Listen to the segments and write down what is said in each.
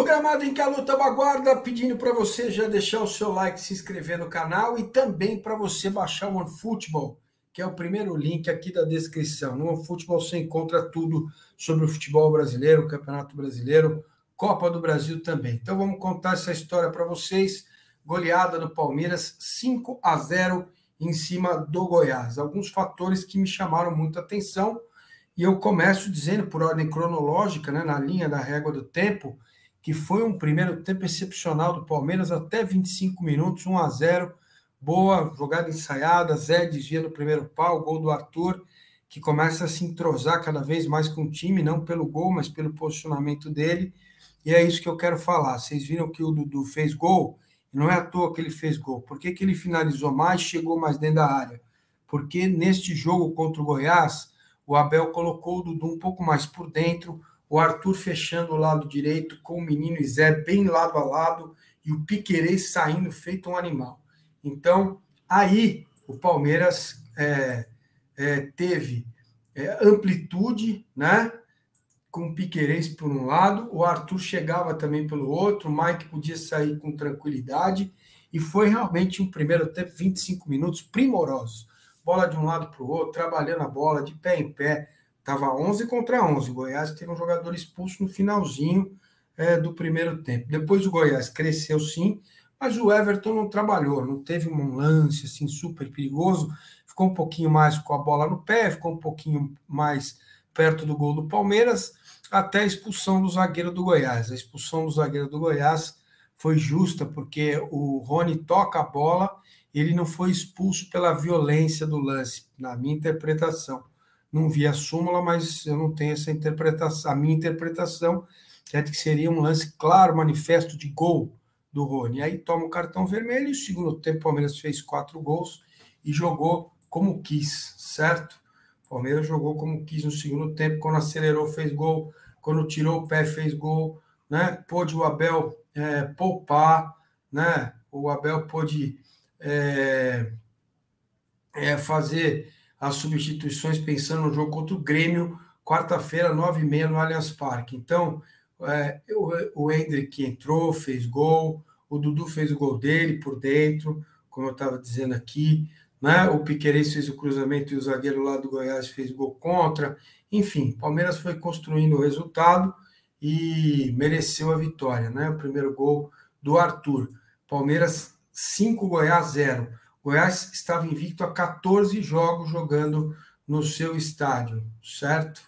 No gramado em que a luta aguarda, pedindo para você já deixar o seu like, se inscrever no canal e também para você baixar o OneFootball, que é o primeiro link aqui da descrição. No OneFootball você encontra tudo sobre o futebol brasileiro, o Campeonato Brasileiro, Copa do Brasil também. Então vamos contar essa história para vocês. Goleada do Palmeiras, 5 a 0 em cima do Goiás. Alguns fatores que me chamaram muita atenção e eu começo dizendo, por ordem cronológica, né, na linha da régua do tempo, que foi um primeiro tempo excepcional do Palmeiras, até 25 minutos, 1 a 0 boa jogada ensaiada, Zé desvia no primeiro pau, gol do Arthur, que começa a se entrosar cada vez mais com o time, não pelo gol, mas pelo posicionamento dele, e é isso que eu quero falar. Vocês viram que o Dudu fez gol, e não é à toa que ele fez gol. Por que, que ele finalizou mais, chegou mais dentro da área? Porque neste jogo contra o Goiás, o Abel colocou o Dudu um pouco mais por dentro, o Arthur fechando o lado direito com o menino Zé bem lado a lado e o Piquerez saindo feito um animal. Então, aí o Palmeiras é, é, teve é, amplitude, né? Com o Piquerez por um lado, o Arthur chegava também pelo outro, o Mike podia sair com tranquilidade, e foi realmente um primeiro tempo, 25 minutos primorosos. Bola de um lado para o outro, trabalhando a bola, de pé em pé, Estava 11 contra 11. O Goiás teve um jogador expulso no finalzinho é, do primeiro tempo. Depois o Goiás cresceu sim, mas o Everton não trabalhou, não teve um lance assim super perigoso. Ficou um pouquinho mais com a bola no pé, ficou um pouquinho mais perto do gol do Palmeiras, até a expulsão do zagueiro do Goiás. A expulsão do zagueiro do Goiás foi justa, porque o Rony toca a bola, ele não foi expulso pela violência do lance, na minha interpretação não vi a súmula, mas eu não tenho essa interpretação. A minha interpretação é de que seria um lance claro, manifesto de gol do Rony. Aí toma o cartão vermelho e o segundo tempo o Palmeiras fez quatro gols e jogou como quis, certo? O Palmeiras jogou como quis no segundo tempo, quando acelerou fez gol, quando tirou o pé fez gol, né? Pôde o Abel é, poupar, né? O Abel pôde é, é, fazer as substituições pensando no jogo contra o Grêmio, quarta-feira, nove e meia, no Allianz Parque. Então, é, o, o Hendrick entrou, fez gol, o Dudu fez o gol dele por dentro, como eu estava dizendo aqui, né? o Piquerez fez o cruzamento e o zagueiro lá do Goiás fez gol contra. Enfim, Palmeiras foi construindo o resultado e mereceu a vitória. Né? O primeiro gol do Arthur. Palmeiras 5, Goiás 0. Goiás estava invicto a 14 jogos jogando no seu estádio, certo?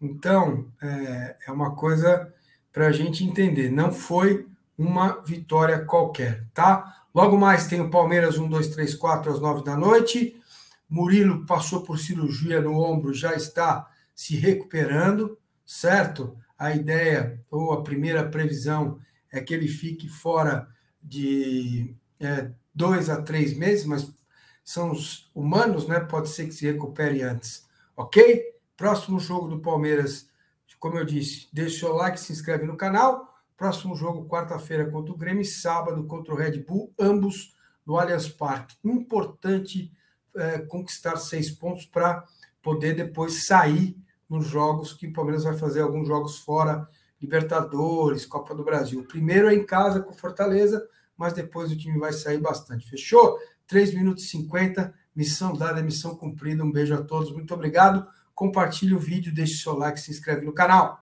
Então, é, é uma coisa para a gente entender. Não foi uma vitória qualquer, tá? Logo mais tem o Palmeiras 1, 2, 3, 4 às 9 da noite. Murilo passou por cirurgia no ombro, já está se recuperando, certo? A ideia, ou a primeira previsão, é que ele fique fora de é, dois a três meses, mas são os humanos, né? Pode ser que se recupere antes, ok? Próximo jogo do Palmeiras, como eu disse, deixe o like, se inscreve no canal. Próximo jogo, quarta-feira contra o Grêmio, sábado contra o Red Bull, ambos no Allianz Parque. Importante é, conquistar seis pontos para poder depois sair nos jogos que o Palmeiras vai fazer alguns jogos fora, Libertadores, Copa do Brasil. Primeiro é em casa com Fortaleza, mas depois o time vai sair bastante. Fechou? 3 minutos e 50, missão dada, missão cumprida. Um beijo a todos, muito obrigado. Compartilhe o vídeo, deixe seu like, se inscreve no canal.